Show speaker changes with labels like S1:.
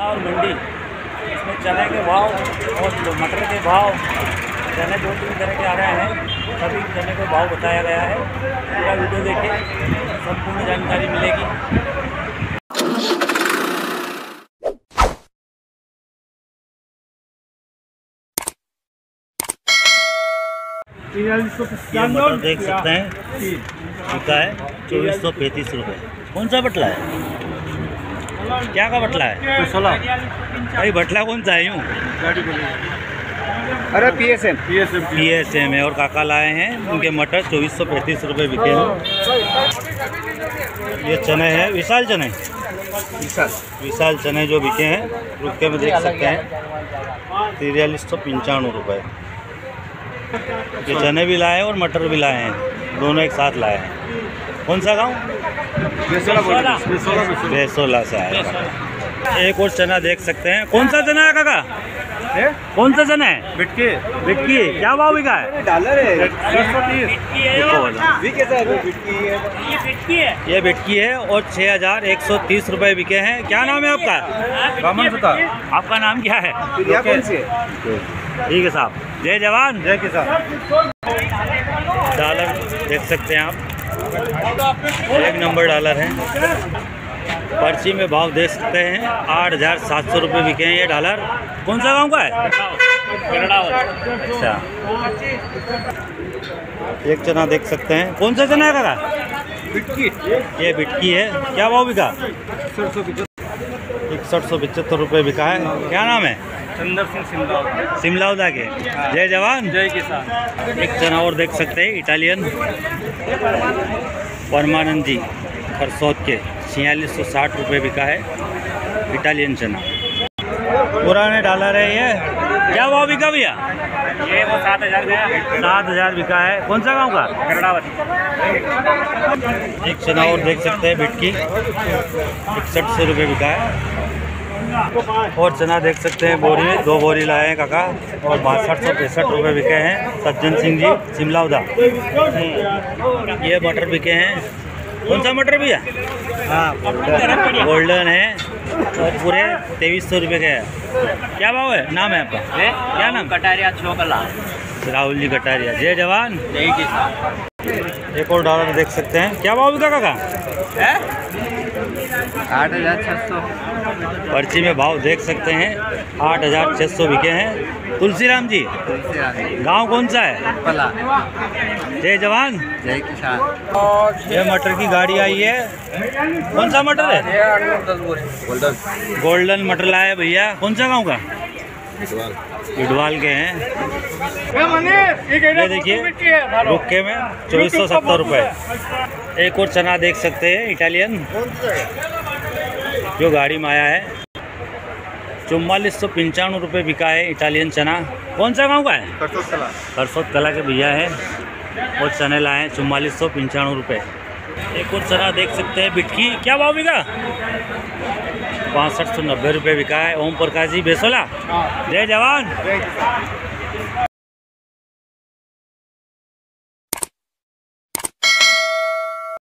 S1: और मंडी। इसमें चने के भाव और मटर के भाव चने दो तीन तरह के आ रहे हैं सभी चने के भाव बताया गया है। पूरा वीडियो देखिए संपूर्ण जानकारी मिलेगी। ये मटर देख सकते हैं। बिका है चौबीस सौ पैंतीस रुपये। कौन सा बटला है? क्या का बटला है? भाई बटला कौन सा है यूँ?
S2: अरे P S M
S1: P S M P S M है और काका लाए हैं। उनके मटर चौबीस सौ पैंतीस रुपये बिके हैं। ये चने हैं। विशाल चने? विशाल। विशाल चने जो बिके हैं रुके में देख सकते हैं। तिरयालीस सौ पंचानवे रुपये ये चने भी लाए हैं और मटर भी लाए हैं। दोनों एक साथ लाए हैं। कौन सा गाँव? बेसोला से आया एक और चना देख सकते हैं। कौन सा चना है काका? कौन सा चना है?
S2: बिटके।
S1: विक्की क्या भाव बिका है?
S2: डॉलर है। है बिटकी है
S1: ये बिटकी है। और छः हज़ार एक सौ तीस रुपये बिके हैं। क्या नाम है आपका?
S2: बामन सुता
S1: आपका नाम क्या है?
S2: प्रिया कौन सी है?
S1: ठीक है साहब। जय जवान।
S2: जय किसान।
S1: डॉलर देख सकते हैं आप। एक नंबर डॉलर है। पर्ची में भाव देख सकते हैं। आठ हज़ार सात सौ रुपये बिके हैं ये डॉलर। कौन सा गाँव का है? अच्छा। एक चना देख सकते हैं। कौन सा चना है करा?
S2: बिटकी।
S1: ये बिटकी है। क्या भाव बिका? इकसठ सौ पचहत्तर रुपये बिका है। क्या नाम है?
S2: चंदर सिंह सिंह
S1: शिमला उदा के जय जवान।
S2: जय किसान।
S1: एक चना और देख सकते हैं इटालियन। परमानंद जी परसोद के। छियालीस सौ साठ रुपये बिका है इटालियन चना पुराने डाला रहे ये क्या भाव बिका भैया?
S2: ये वो सात हज़ार गया
S1: सात हज़ार बिका है। कौन सा गाँव का? एक चना और देख सकते हैं बिटकी इकसठ सौ रुपये बिका है। और चना देख सकते हैं बोरी में। दो बोरी लाए हैं काका। और बासठ सौ पैंसठ रुपये बिके हैं। सज्जन सिंह जी शिमला उदा। ये मटर बिके हैं। कौन सा मटर भैया?
S2: हाँ
S1: गोल्डन है। और पूरे तेईस सौ रुपये के है। क्या भाव है? नाम है आपका? क्या नाम?
S2: कटारिया छोकला।
S1: राहुल जी कटारिया। जय जवान।
S2: जय किसान।
S1: एक और डॉलर देख सकते हैं। क्या भाव बिका काका?
S2: है आठ हज़ार छः सौ।
S1: पर्ची में भाव देख सकते हैं। आठ हज़ार छः सौ बिके हैं। तुलसीराम जी गाँव कौन सा है?
S2: पला।
S1: जय जवान।
S2: जय किसान।
S1: ये मटर की गाड़ी आई है। कौन सा मटर है?
S2: गोल्डन।
S1: गोल्डन मटर लाया भैया। कौन सा गाँव का? इडवाल। के हैं। ये देखिए रुके में चौबीस सौ सत्तर रुपये एक और चना देख सकते हैं इटालियन। जो गाड़ी में आया है चौवालीस सौ पंचानवे रुपये बिका है इटालियन चना। कौन सा गाँव का है? सरसोत कला के भैया है और चने लाए हैं चौवालीस सौ पंचानवे रुपये। एक और चना देख सकते हैं बिटकी क्या भाव बिका? बासठ सौ नब्बे रुपये बिका है ओम प्रकाश जी बेसोला। जय जवान।